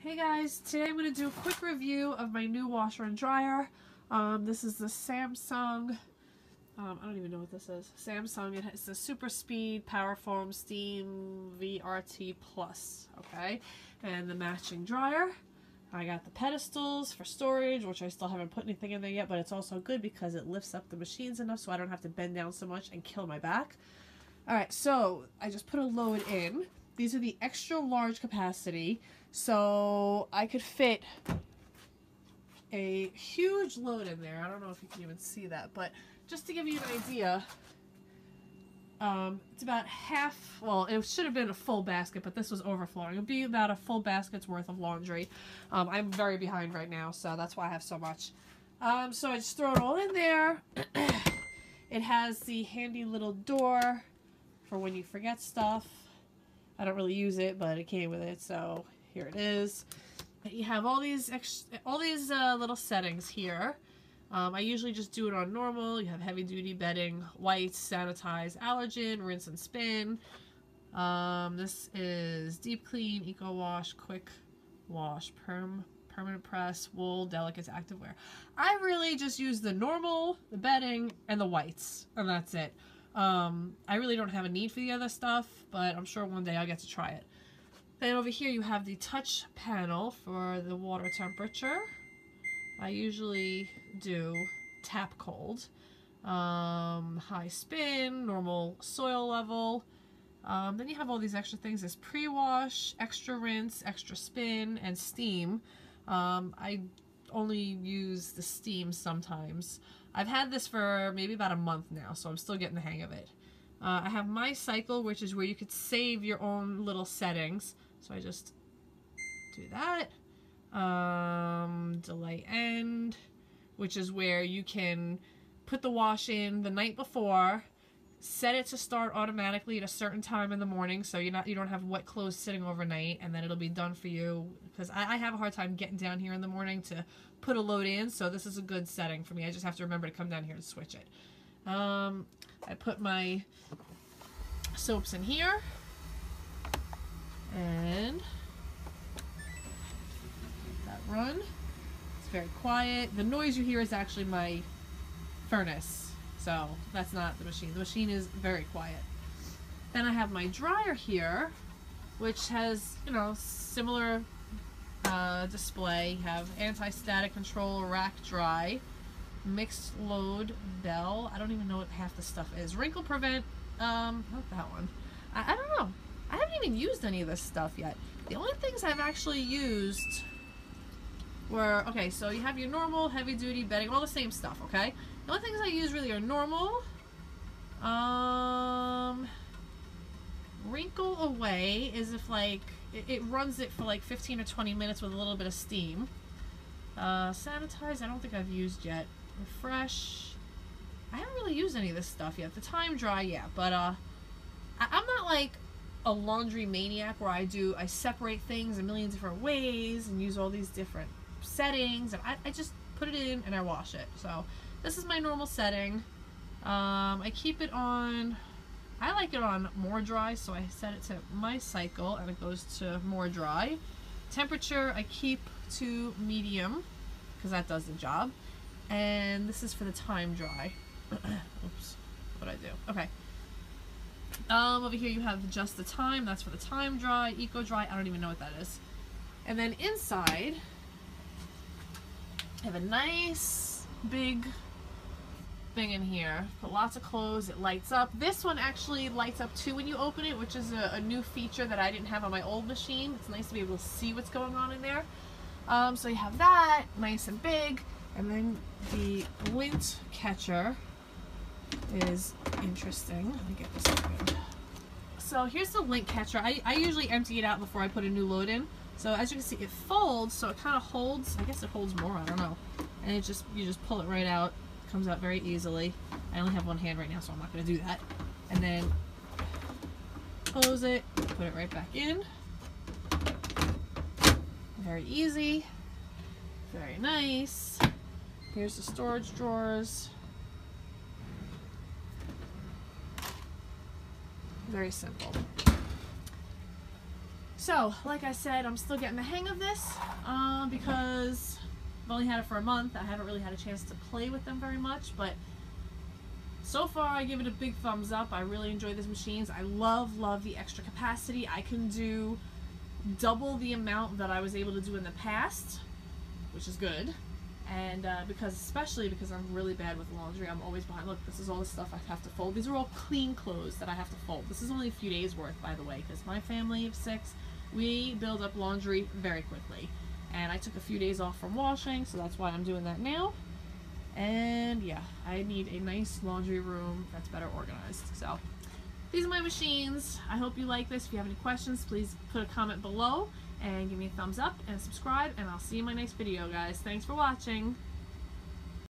Hey guys, today I'm going to do a quick review of my new washer and dryer. Um, this is the Samsung, um, I don't even know what this is, Samsung, it's the Super Speed Power Foam Steam VRT Plus, okay? And the matching dryer. I got the pedestals for storage, which I still haven't put anything in there yet, but it's also good because it lifts up the machines enough so I don't have to bend down so much and kill my back. Alright, so I just put a load in. These are the extra large capacity. So I could fit a huge load in there. I don't know if you can even see that, but just to give you an idea, um, it's about half, well, it should have been a full basket, but this was overflowing. It would be about a full basket's worth of laundry. Um, I'm very behind right now, so that's why I have so much. Um, so I just throw it all in there. it has the handy little door for when you forget stuff. I don't really use it, but it came with it, so here it is. You have all these all these uh, little settings here. Um, I usually just do it on normal. You have heavy duty bedding, white, sanitize, allergen, rinse and spin. Um, this is deep clean, eco wash, quick wash, perm, permanent press, wool, delicates, activewear. I really just use the normal, the bedding, and the whites, and that's it. Um, I really don't have a need for the other stuff, but I'm sure one day I'll get to try it. Then over here you have the touch panel for the water temperature. I usually do tap cold, um, high spin, normal soil level. Um, then you have all these extra things. There's pre-wash, extra rinse, extra spin, and steam. Um, I only use the steam sometimes. I've had this for maybe about a month now, so I'm still getting the hang of it. Uh, I have my cycle, which is where you could save your own little settings. So I just do that. Um, delay end, which is where you can put the wash in the night before, set it to start automatically at a certain time in the morning so you're not you don't have wet clothes sitting overnight and then it'll be done for you because I, I have a hard time getting down here in the morning to put a load in so this is a good setting for me I just have to remember to come down here and switch it um, I put my soaps in here and that run. It's very quiet. The noise you hear is actually my furnace. So that's not the machine. The machine is very quiet. Then I have my dryer here, which has, you know, similar uh, display. You have anti-static control, rack dry, mixed load bell. I don't even know what half the stuff is. Wrinkle prevent, um, not that one. I, I don't know. I haven't even used any of this stuff yet. The only things I've actually used were, okay, so you have your normal heavy duty bedding, all the same stuff, okay? The only things I use really are normal, um, wrinkle away is if like, it, it, runs it for like 15 or 20 minutes with a little bit of steam. Uh, sanitize, I don't think I've used yet. Refresh, I haven't really used any of this stuff yet. The time dry, yeah, but uh, I, I'm not like a laundry maniac where I do I separate things a million different ways and use all these different settings and I, I just put it in and I wash it so this is my normal setting um, I keep it on I like it on more dry so I set it to my cycle and it goes to more dry temperature I keep to medium because that does the job and this is for the time dry oops what I do okay um, over here you have just the time. That's for the time dry, eco dry. I don't even know what that is. And then inside, I have a nice big thing in here. Put lots of clothes. It lights up. This one actually lights up too when you open it, which is a, a new feature that I didn't have on my old machine. It's nice to be able to see what's going on in there. Um, so you have that, nice and big. And then the lint catcher is interesting. Let me get this open. So here's the lint catcher. I, I usually empty it out before I put a new load in. So as you can see, it folds, so it kind of holds, I guess it holds more, I don't know. And it just, you just pull it right out. Comes out very easily. I only have one hand right now, so I'm not going to do that. And then close it, put it right back in. Very easy. Very nice. Here's the storage drawers. Very simple. So, like I said, I'm still getting the hang of this um, because I've only had it for a month. I haven't really had a chance to play with them very much, but so far I give it a big thumbs up. I really enjoy these machines. I love, love the extra capacity. I can do double the amount that I was able to do in the past, which is good. And uh, because, especially because I'm really bad with laundry, I'm always behind. Look, this is all the stuff I have to fold. These are all clean clothes that I have to fold. This is only a few days worth, by the way, because my family of six, we build up laundry very quickly. And I took a few days off from washing, so that's why I'm doing that now. And yeah, I need a nice laundry room that's better organized. So these are my machines. I hope you like this. If you have any questions, please put a comment below and give me a thumbs up and subscribe. And I'll see you in my next video, guys. Thanks for watching.